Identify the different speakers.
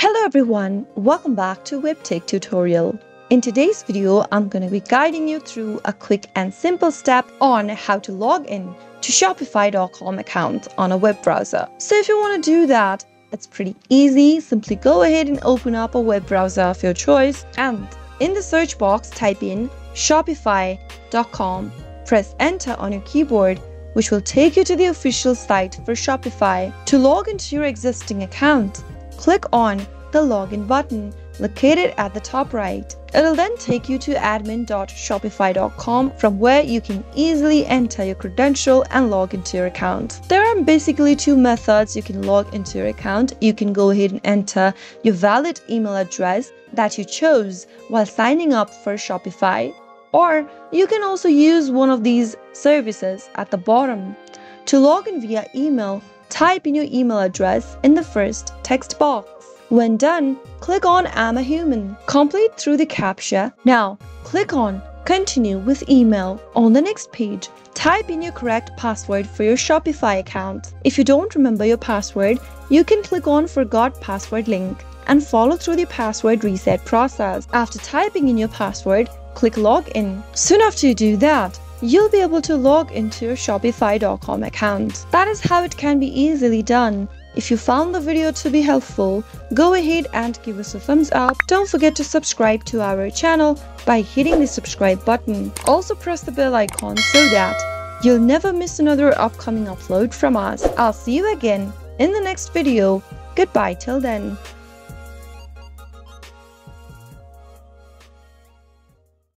Speaker 1: Hello everyone, welcome back to WebTech tutorial. In today's video, I'm going to be guiding you through a quick and simple step on how to log in to Shopify.com account on a web browser. So if you want to do that, it's pretty easy. Simply go ahead and open up a web browser of your choice and in the search box type in shopify.com. Press enter on your keyboard which will take you to the official site for Shopify. To log into your existing account, click on the login button located at the top right. It'll then take you to admin.shopify.com from where you can easily enter your credential and log into your account. There are basically two methods you can log into your account. You can go ahead and enter your valid email address that you chose while signing up for Shopify or you can also use one of these services at the bottom. To log in via email, type in your email address in the first text box. When done, click on I'm a human. Complete through the CAPTCHA. Now, click on Continue with email. On the next page, type in your correct password for your Shopify account. If you don't remember your password, you can click on Forgot Password link and follow through the password reset process. After typing in your password, click Login. Soon after you do that, you'll be able to log into your Shopify.com account. That is how it can be easily done. If you found the video to be helpful, go ahead and give us a thumbs up. Don't forget to subscribe to our channel by hitting the subscribe button. Also press the bell icon so that you'll never miss another upcoming upload from us. I'll see you again in the next video. Goodbye till then.